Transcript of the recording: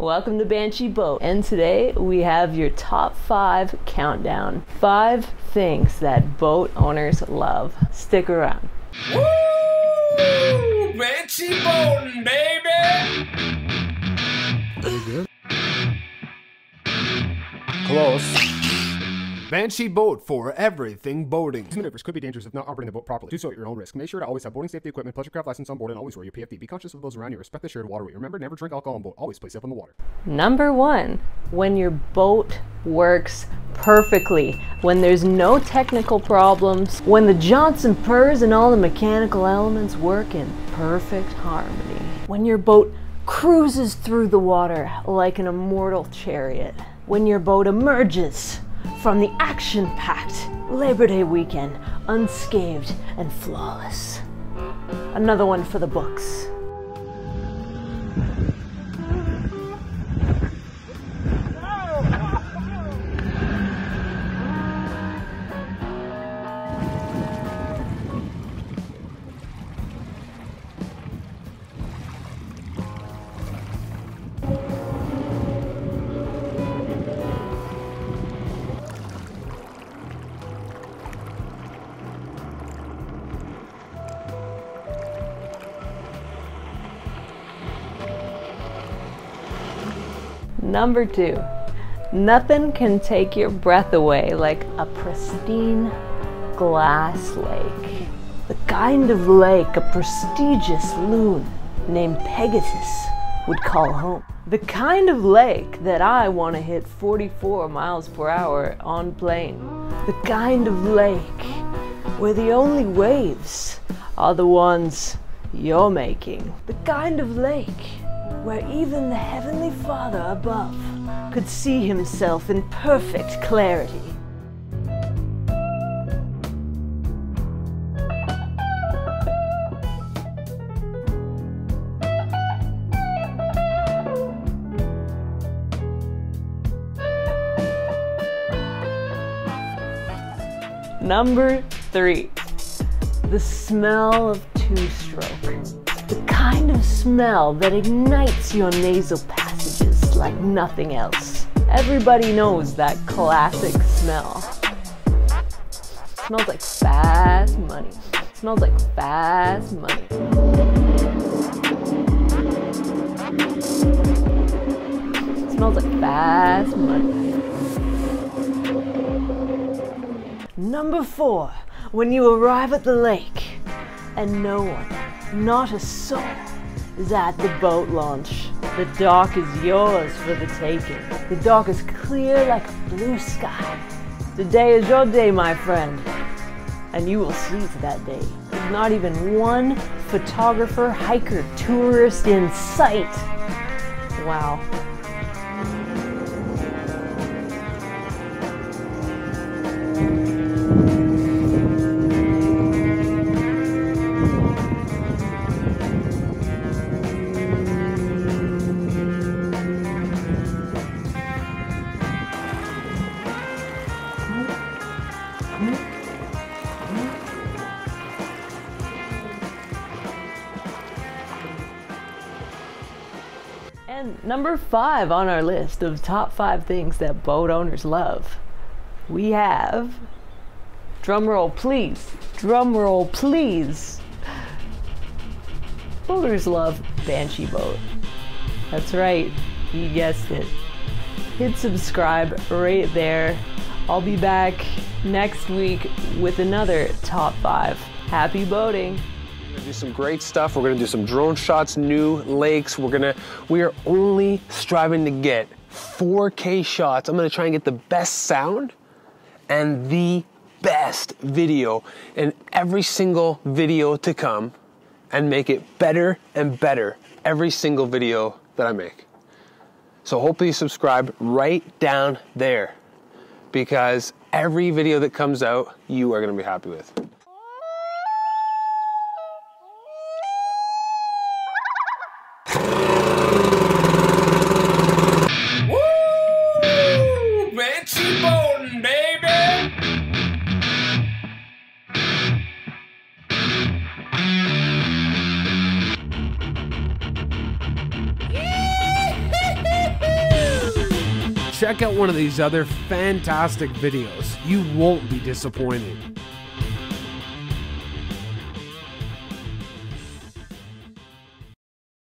Welcome to Banshee Boat. And today we have your top five countdown. Five things that boat owners love. Stick around. Banshee Boat for everything boating. These maneuvers could be dangerous if not operating the boat properly. Do so at your own risk. Make sure to always have boating safety equipment, pleasure craft license on board, and always wear your PFD. Be conscious of those around you. Respect the shared waterway. Remember, never drink alcohol on boat. Always play safe on the water. Number one, when your boat works perfectly, when there's no technical problems, when the Johnson purrs and all the mechanical elements work in perfect harmony, when your boat cruises through the water like an immortal chariot, when your boat emerges from the action packed Labor Day weekend unscathed and flawless. Another one for the books. Number two, nothing can take your breath away like a pristine glass lake. The kind of lake a prestigious loon named Pegasus would call home. The kind of lake that I want to hit 44 miles per hour on plane. The kind of lake where the only waves are the ones you're making. The kind of lake where even the Heavenly Father above could see himself in perfect clarity. Number three, the smell of two-stroke. Kind of smell that ignites your nasal passages like nothing else. Everybody knows that classic smell. smells like fast money. smells like fast money. smells like fast money. Number four, when you arrive at the lake and no one, not a soul, is at the boat launch. The dock is yours for the taking. The dock is clear like a blue sky. Today is your day, my friend. And you will see that day. There's not even one photographer, hiker, tourist in sight. Wow. And number five on our list of top five things that boat owners love, we have, drum roll please, drum roll please. Boaters love Banshee Boat. That's right, you guessed it. Hit subscribe right there. I'll be back next week with another top five. Happy boating! We're gonna do some great stuff. We're gonna do some drone shots, new lakes. We're gonna, we are only striving to get 4K shots. I'm gonna try and get the best sound and the best video in every single video to come and make it better and better every single video that I make. So hopefully you subscribe right down there because every video that comes out, you are gonna be happy with. Check out one of these other fantastic videos. You won't be disappointed.